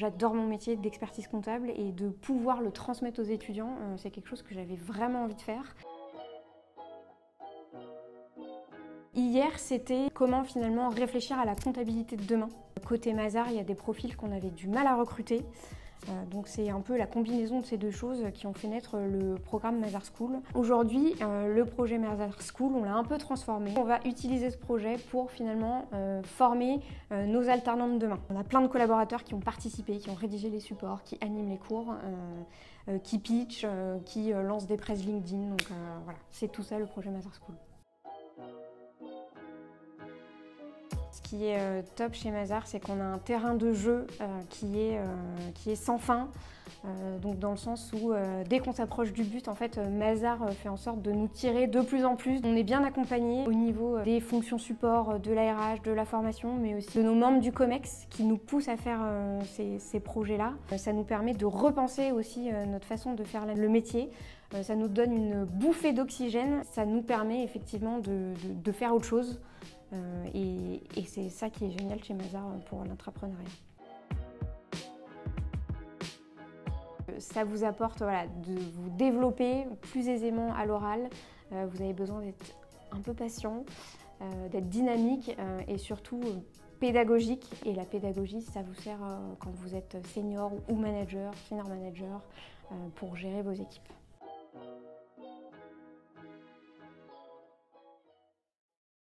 J'adore mon métier d'expertise comptable et de pouvoir le transmettre aux étudiants, euh, c'est quelque chose que j'avais vraiment envie de faire. Hier, c'était comment finalement réfléchir à la comptabilité de demain. Côté Mazar, il y a des profils qu'on avait du mal à recruter. Euh, donc c'est un peu la combinaison de ces deux choses qui ont fait naître le programme Mazar School. Aujourd'hui, euh, le projet Mazar School, on l'a un peu transformé. On va utiliser ce projet pour finalement euh, former nos alternants de demain. On a plein de collaborateurs qui ont participé, qui ont rédigé les supports, qui animent les cours, qui pitch, qui lancent des presses LinkedIn. Donc voilà, c'est tout ça le projet Mazar School. Ce qui est euh, top chez Mazar, c'est qu'on a un terrain de jeu euh, qui, est, euh, qui est sans fin. Donc dans le sens où dès qu'on s'approche du but, en fait, Mazar fait en sorte de nous tirer de plus en plus. On est bien accompagné au niveau des fonctions support, de l'ARH, de la formation, mais aussi de nos membres du COMEX qui nous poussent à faire ces, projets-là. Ça nous permet de repenser aussi notre façon de faire le métier. Ça nous donne une bouffée d'oxygène. Ça nous permet effectivement de, faire autre chose. Euh, et, c'est ça qui est génial chez Mazar pour l'entrepreneuriat. Ça vous apporte voilà, de vous développer plus aisément à l'oral. Euh, vous avez besoin d'être un peu patient, euh, d'être dynamique et surtout pédagogique. Et la pédagogie, ça vous sert quand vous êtes senior ou manager, senior manager, pour gérer vos équipes.